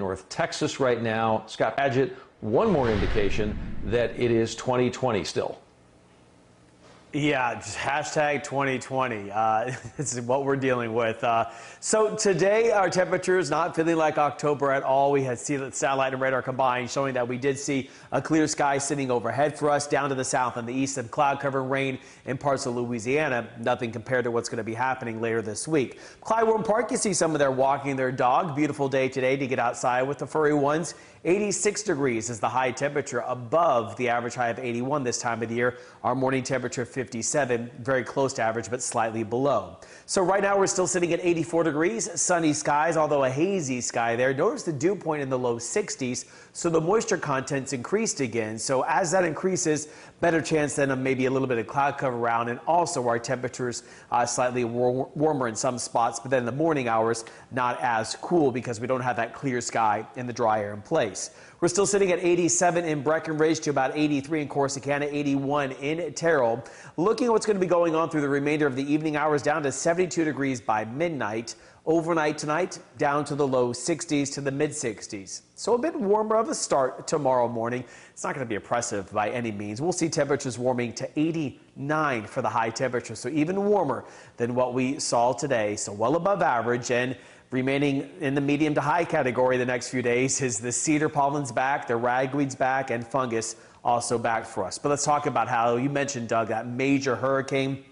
North Texas right now. Scott Paget, one more indication that it is 2020 still. Yeah, hashtag 2020. Uh, this is what we're dealing with. Uh, so today, our temperature is not feeling like October at all. We had satellite and radar combined showing that we did see a clear sky sitting overhead for us down to the south and the east and cloud cover rain in parts of Louisiana. Nothing compared to what's going to be happening later this week. Warren Park, you see some of them walking their dog. Beautiful day today to get outside with the furry ones. 86 degrees is the high temperature above the average high of 81 this time of the year. Our morning temperature 57, very close to average, but slightly below. So right now we're still sitting at 84 degrees, sunny skies, although a hazy sky there. Notice the dew point in the low 60s, so the moisture content's increased again. So as that increases, better chance then of maybe a little bit of cloud cover around, and also our temperatures uh, slightly war warmer in some spots, but then the morning hours, not as cool because we don't have that clear sky and the dry air in place place. We're still sitting at 87 in Breckenridge to about 83 in Corsicana, 81 in Terrell. Looking at what's going to be going on through the remainder of the evening hours, down to 72 degrees by midnight. Overnight tonight, down to the low 60s to the mid 60s. So a bit warmer of a start tomorrow morning. It's not going to be oppressive by any means. We'll see temperatures warming to 89 for the high temperature, so even warmer than what we saw today. So well above average and Remaining in the medium to high category the next few days is the cedar pollen's back, the ragweed's back, and fungus also back for us. But let's talk about how you mentioned, Doug, that major hurricane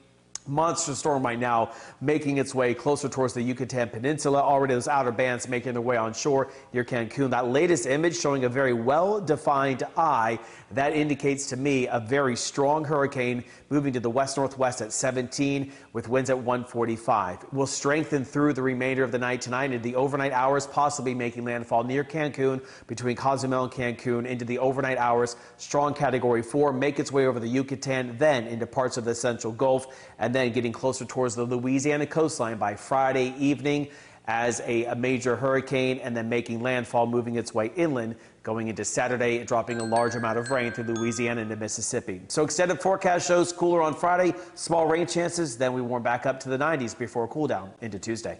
monster storm right now making its way closer towards the Yucatan Peninsula. Already those outer bands making their way on shore near Cancun. That latest image showing a very well-defined eye. That indicates to me a very strong hurricane moving to the west-northwest at 17 with winds at 145. Will strengthen through the remainder of the night tonight into the overnight hours, possibly making landfall near Cancun between Cozumel and Cancun into the overnight hours. Strong category 4, make its way over the Yucatan, then into parts of the central Gulf, and then then getting closer towards the Louisiana coastline by Friday evening as a, a, major hurricane and then making landfall, moving its way inland, going into Saturday, dropping a large amount of rain through Louisiana into Mississippi. So extended forecast shows cooler on Friday, small rain chances, then we warm back up to the 90s before a cool down into Tuesday.